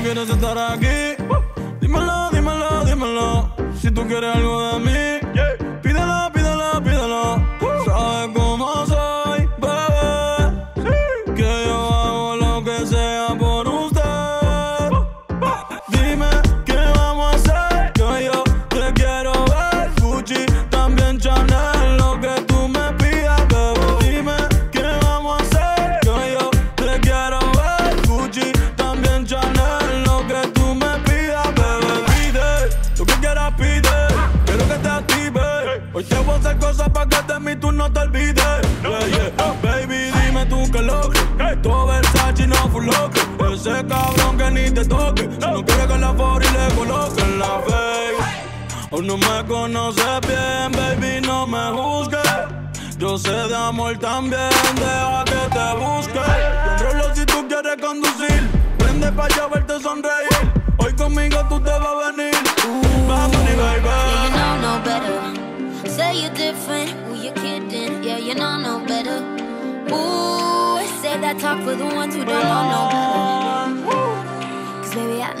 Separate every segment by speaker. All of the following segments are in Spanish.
Speaker 1: no quieres estar aquí, dímelo, dímelo, dímelo. Si tú quieres algo Hoy te voy a hacer cosas para que de mí tú no te olvides. Yeah, yeah. Baby, dime tú que lo que. Todo Versace no full loco. Ese cabrón que ni te toque. Si no quiere que la for y le coloque en la face. Aún no me conoces bien, baby, no me juzgues. Yo sé de amor también, deja que te busque. Controlo si tú quieres conducir. Prende pa' yo verte sonreír. Hoy conmigo tú te vas a venir.
Speaker 2: Different, who you kidding? Yeah, you know no better. Ooh, say that talk for the ones who don't know no better. Cause baby, I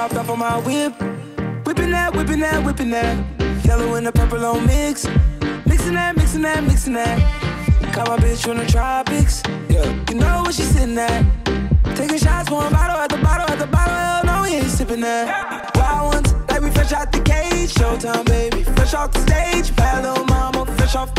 Speaker 1: Top off on my whip. Whipping that, whipping that, whipping that. Yellow and the purple on mix. Mixing that, mixing that, mixing that. Got my bitch from the tropics. Yeah, you know where she sitting at. Taking shots, one bottle at the bottle at the bottle. Hell no, we ain't sipping that. Wild ones, like we fresh out the cage. Showtime, baby, fresh off the stage. Bad little mama, fresh off